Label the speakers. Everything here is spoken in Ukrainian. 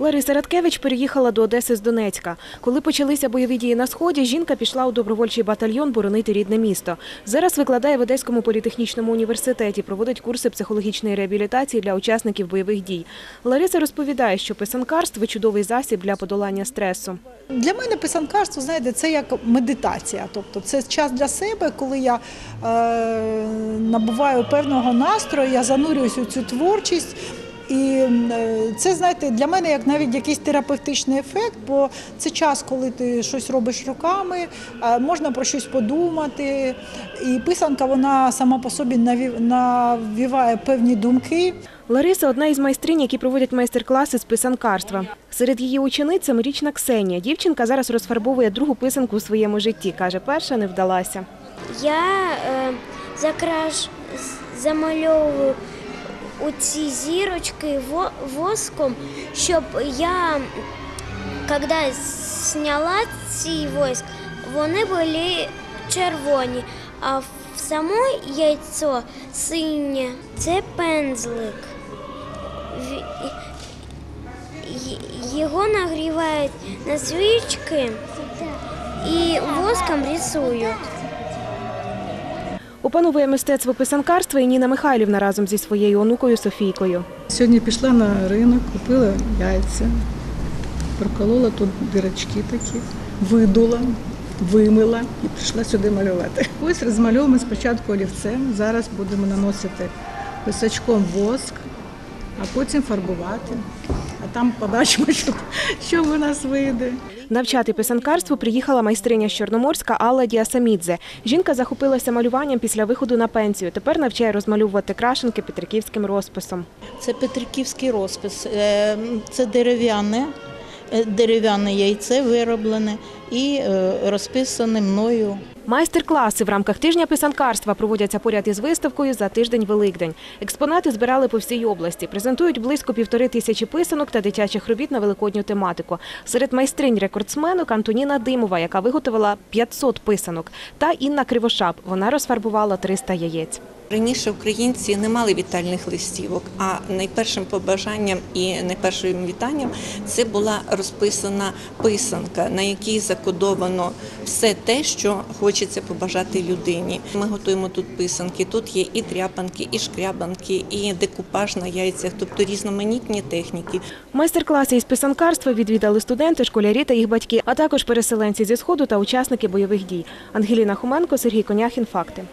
Speaker 1: Лариса Радкевич переїхала до Одеси з Донецька. Коли почалися бойові дії на сході, жінка пішла у добровольчий батальйон боронити рідне місто. Зараз викладає в Одеському політехнічному університеті, проводить курси психологічної реабілітації для учасників бойових дій. Лариса розповідає, що писанкарство чудовий засіб для подолання стресу.
Speaker 2: Для мене писанкарство, знаєте, це як медитація. Тобто це час для себе, коли я е, набуваю певного настрою, я занурююсь у цю творчість. І е, це, знаєте, для мене як навіть якийсь терапевтичний ефект, бо це час, коли ти щось робиш руками, е, можна про щось подумати. І писанка вона сама по собі навів- навіває певні думки.
Speaker 1: Лариса одна із майстринь, які проводять майстер-класи з писанкарства. Серед її учениць семирічна Ксенія. Дівчинка зараз розфарбовує другу писанку у своєму житті. Каже, перша не вдалася.
Speaker 3: Я е, закраш замальовую у ці зірочки во- воском, щоб я, коли зняла цей воск, вони були червоні, а в само яйцо синє це пензлик. Його нагрівають на свічки і воском рисують.
Speaker 1: Опановує мистецтво писанкарства і Ніна Михайлівна разом зі своєю онукою Софійкою.
Speaker 4: Сьогодні пішла на ринок, купила яйця, проколола тут дірочки такі, видула, вимила і прийшла сюди малювати. Ось розмальовуємо спочатку олівцем, зараз будемо наносити писачком воск, а потім фарбувати. А там побачимо, що, що в нас вийде.
Speaker 1: Навчати писанкарству приїхала майстриня з Чорноморська Алла Діасамідзе. Жінка захопилася малюванням після виходу на пенсію. Тепер навчає розмальовувати крашенки петриківським розписом.
Speaker 5: Це петриківський розпис, Е, це дерев'яне, е, дерев'яне яйце вироблене і е, розписане мною
Speaker 1: Майстер-класи в рамках тижня писанкарства проводяться поряд із виставкою за тиждень Великдень. Експонати збирали по всій області. Презентують близько півтори тисячі писанок та дитячих робіт на великодню тематику. Серед майстринь рекордсменок Антоніна Димова, яка виготовила 500 писанок, та Інна Кривошап. Вона розфарбувала 300 яєць.
Speaker 6: Раніше українці не мали вітальних листівок, а найпершим побажанням і найпершим вітанням це була розписана писанка, на якій закодовано все те, що хочеться побажати людині. Ми готуємо тут писанки. Тут є і тряпанки, і шкрябанки, і декупаж на яйцях, тобто різноманітні техніки.
Speaker 1: Майстер-класи із писанкарства відвідали студенти, школярі та їх батьки, а також переселенці зі сходу та учасники бойових дій. Ангеліна Хуменко, Сергій Коняхін. Факти.